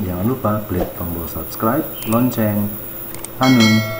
Jangan lupa klik tombol subscribe, lonceng, anun,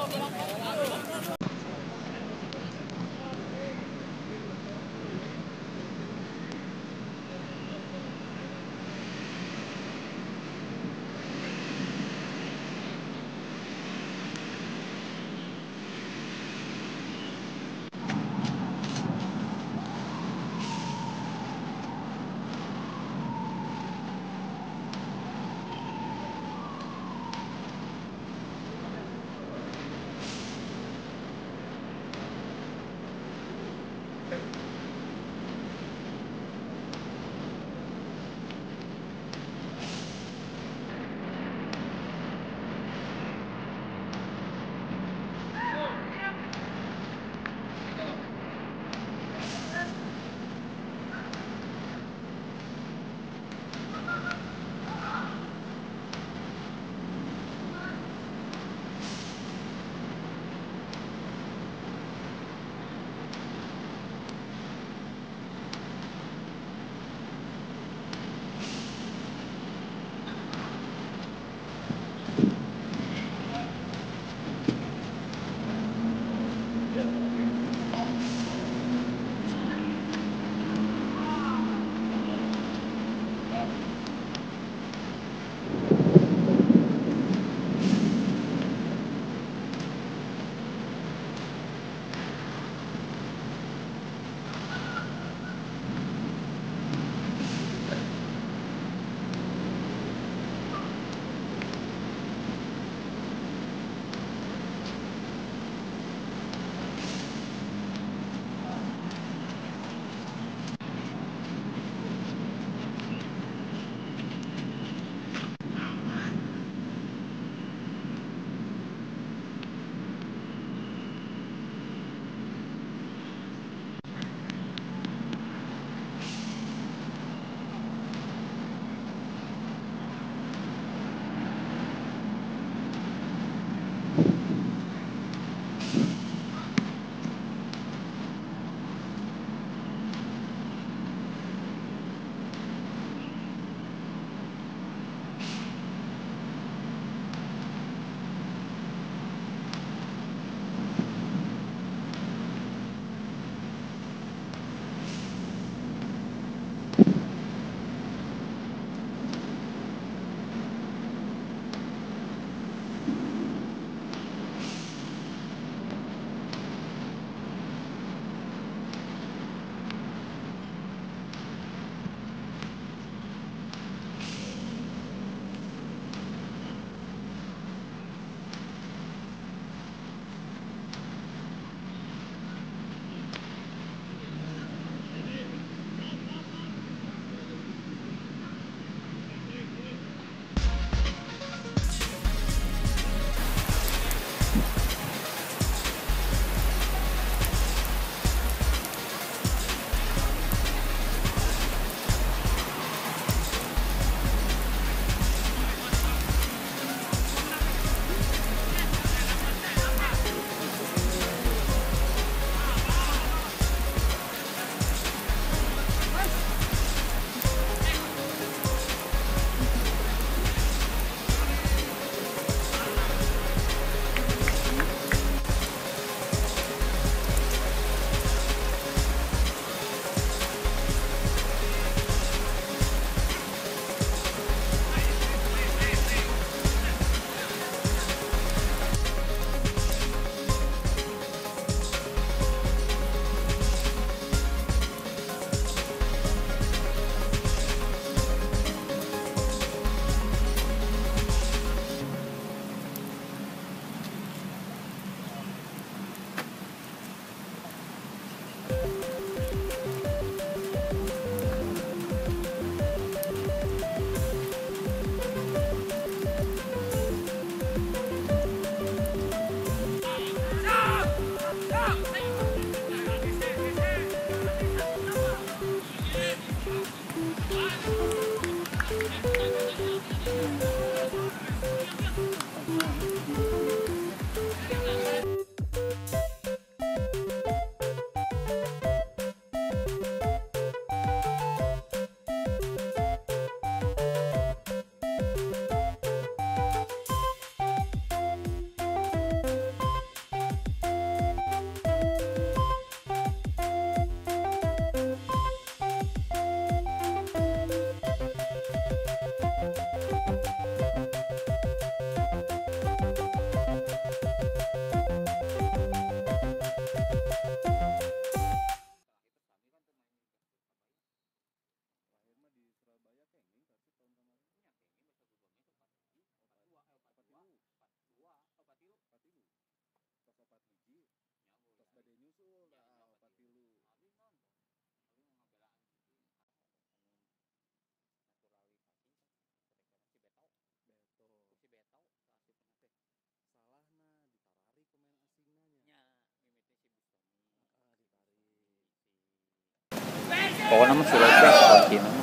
Powo nama 听